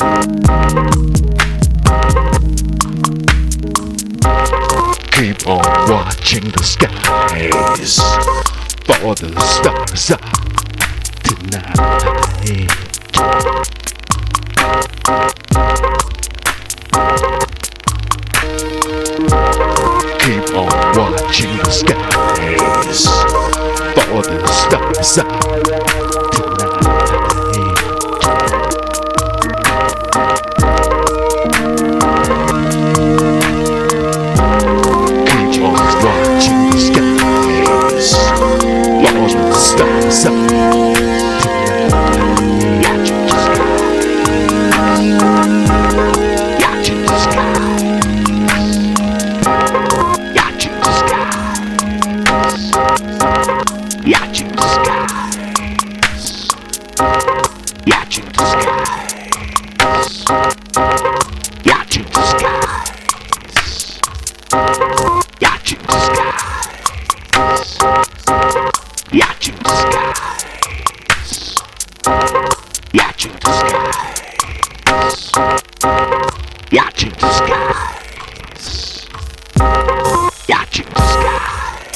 Keep on watching the skies for the stars tonight. Keep on watching the skies for the stars tonight. peace. Watching the skies. Watching the skies. Watching the skies.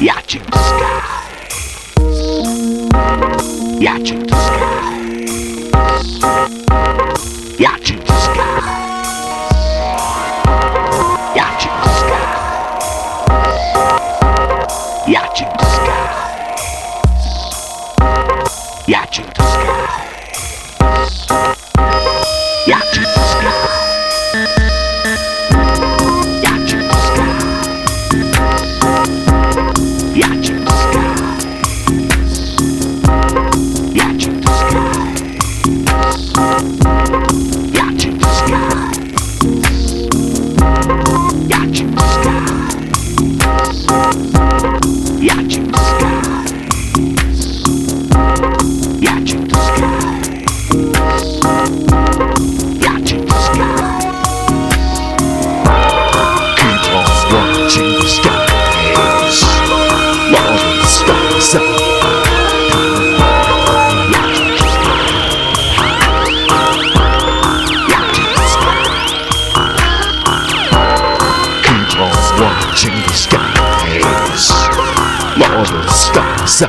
Watching the skies. Watching Yacht. other stars.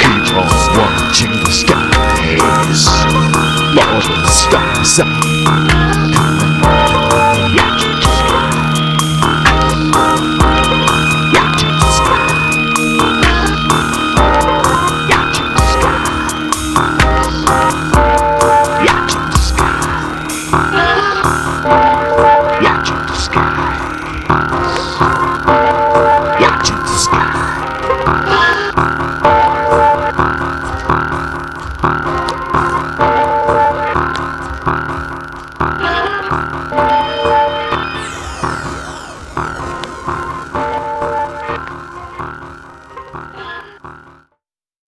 Keep on watching the skies, stars.